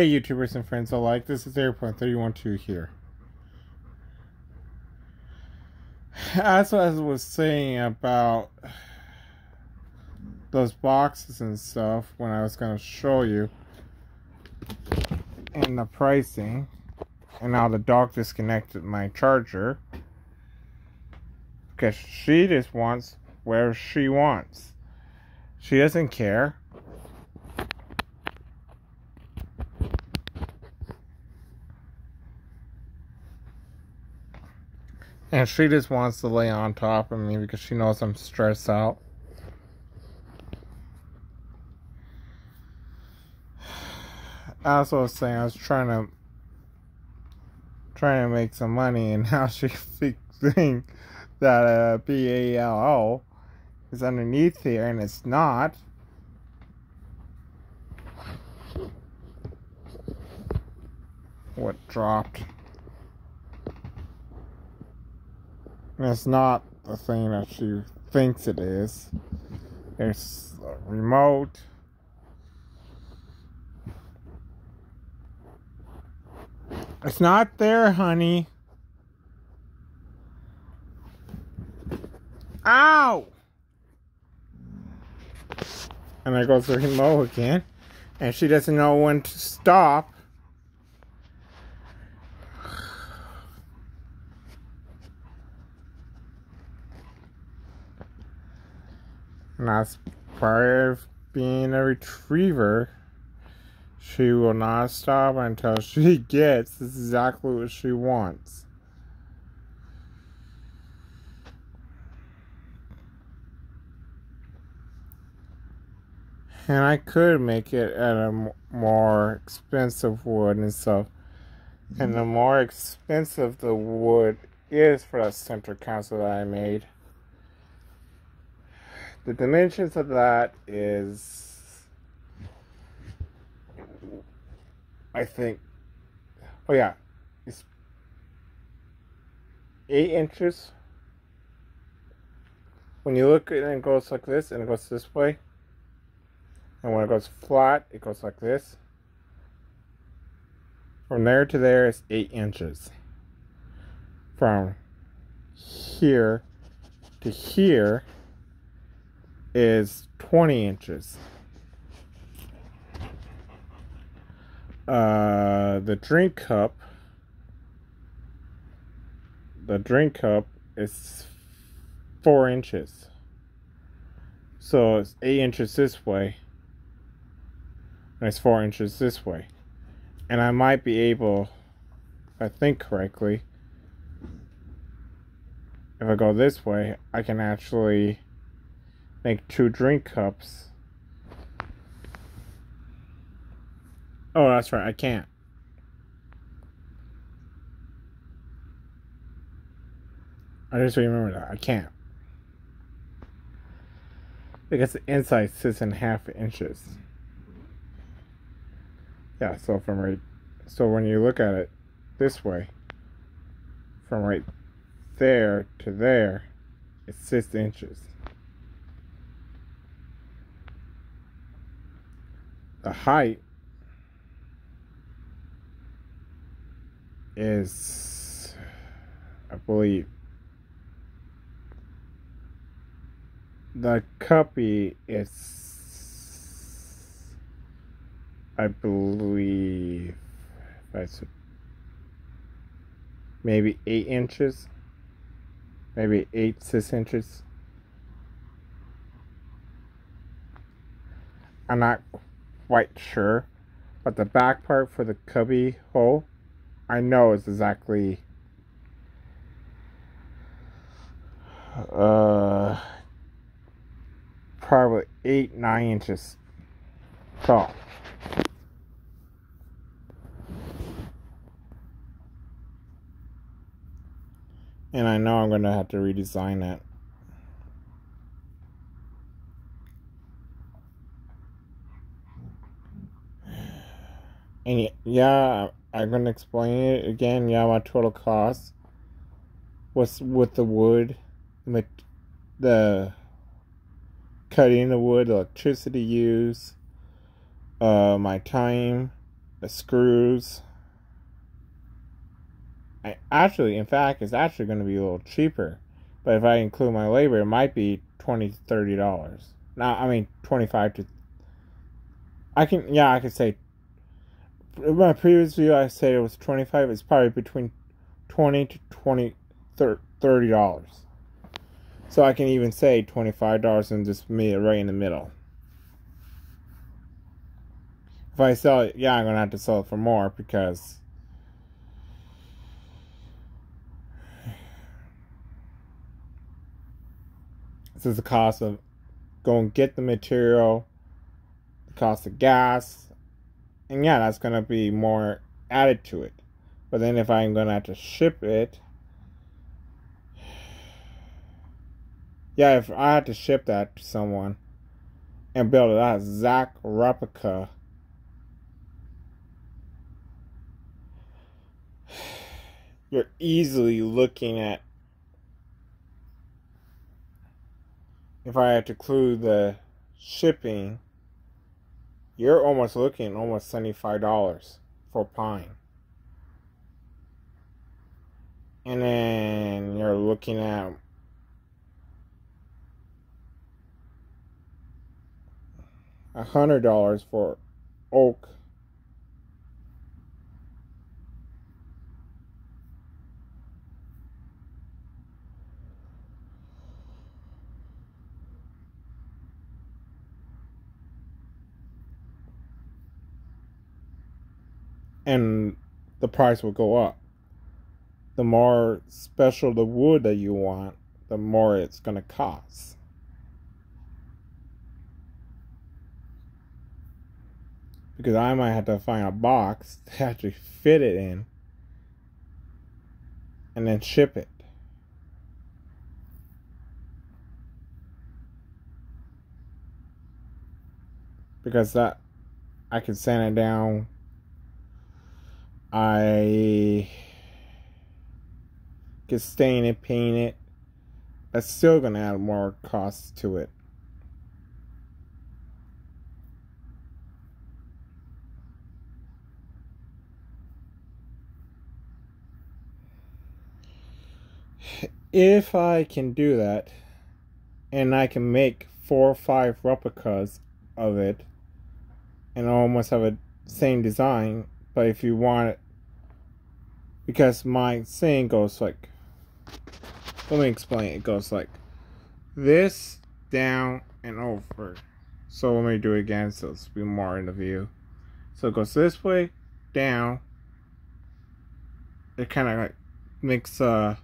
Hey YouTubers and friends alike, this is Airplane 312 here. As I was saying about those boxes and stuff when I was going to show you and the pricing and now the dog disconnected my charger because she just wants where she wants. She doesn't care And she just wants to lay on top of me because she knows I'm stressed out. As I was saying, I was trying to trying to make some money, and now she thinks that uh, B A L O is underneath here, and it's not. What dropped? It's not the thing that she thinks it is. It's remote. It's not there, honey. Ow! And I go to remote again. And she doesn't know when to stop. And that's part of being a retriever. She will not stop until she gets exactly what she wants. And I could make it at a more expensive wood and stuff. And the more expensive the wood is for that center console that I made the dimensions of that is I think oh yeah. It's eight inches. When you look at it it goes like this and it goes this way. And when it goes flat it goes like this. From there to there is eight inches. From here to here is 20 inches. Uh, the drink cup, the drink cup is four inches. So it's eight inches this way, and it's four inches this way. And I might be able, if I think correctly, if I go this way, I can actually make two drink cups. Oh, that's right, I can't. I just remember that. I can't. Because the inside sits in half inches. Yeah, so from right so when you look at it this way, from right there to there, it's six inches. The height is, I believe, the copy is, I believe, if I maybe eight inches, maybe eight, six inches. I'm not quite sure, but the back part for the cubby hole, I know is exactly uh probably eight nine inches tall. And I know I'm going to have to redesign it. And yeah, I'm gonna explain it again. Yeah, my total cost was with the wood, the cutting the wood, electricity use, uh, my time, the screws. I actually, in fact, it's actually going to be a little cheaper. But if I include my labor, it might be twenty, thirty dollars. Now, I mean, twenty-five to. I can, yeah, I could say. In my previous video, I said it was twenty-five. It's probably between twenty to twenty, thirty dollars. So I can even say twenty-five dollars and just meet it right in the middle. If I sell it, yeah, I'm gonna have to sell it for more because this is the cost of going get the material, the cost of gas, and yeah, that's gonna be more added to it. But then if I'm gonna have to ship it, yeah, if I had to ship that to someone and build that exact replica you're easily looking at if I had to include the shipping, you're almost looking almost seventy-five dollars for pine. And then you're looking at a hundred dollars for oak and the price will go up. The more special the wood that you want, the more it's going to cost. Because I might have to find a box to actually fit it in and then ship it. Because that I can sand it down I could stain it, paint it. That's still gonna add more costs to it. If I can do that, and I can make four or five replicas of it, and almost have a same design, but if you want because my saying goes like, let me explain. It goes like this, down, and over. So let me do it again so it's be more in the view. So it goes this way, down. It kind of like makes a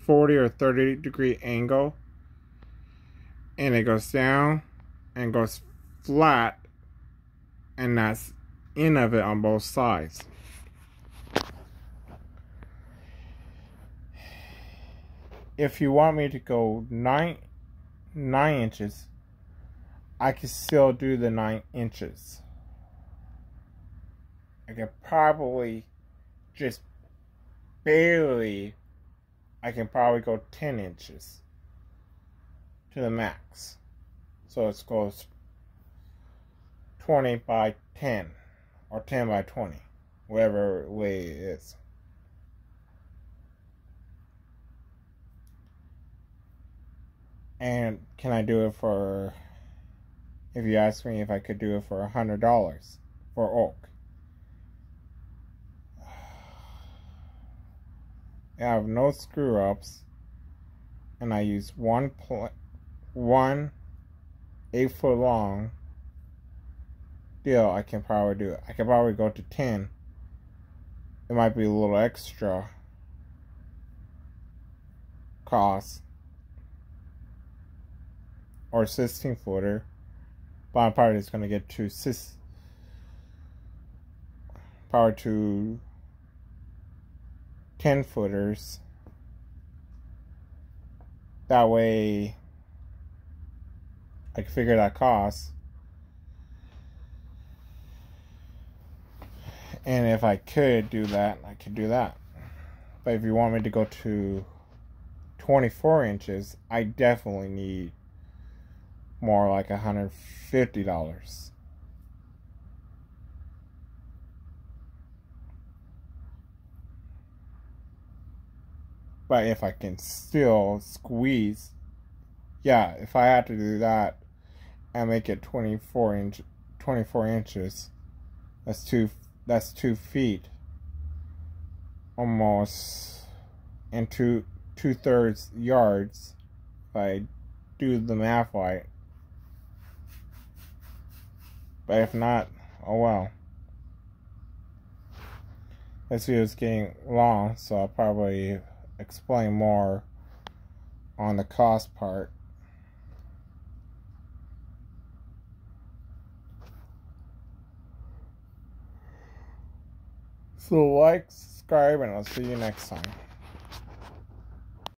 40 or 30 degree angle. And it goes down and goes flat. And that's end of it on both sides. If you want me to go nine nine inches, I can still do the nine inches. I can probably just barely I can probably go 10 inches to the max. So it goes 20 by 10 or 10 by 20, whatever way it is. And can I do it for, if you ask me if I could do it for a $100 for oak? I have no screw ups, and I use one pl- one eight foot long deal I can probably do it. I can probably go to 10. It might be a little extra cost. Or 16 footer. I'm probably just going to get to six. Power to 10 footers. That way I can figure that cost. And if I could do that, I could do that. But if you want me to go to 24 inches, I definitely need more like $150. But if I can still squeeze, yeah, if I had to do that and make it 24 inch, 24 inches, that's two, that's two feet almost and two, two thirds yards. If I do the math right, but if not, oh well. This video is getting long, so I'll probably explain more on the cost part. So like, subscribe, and I'll see you next time.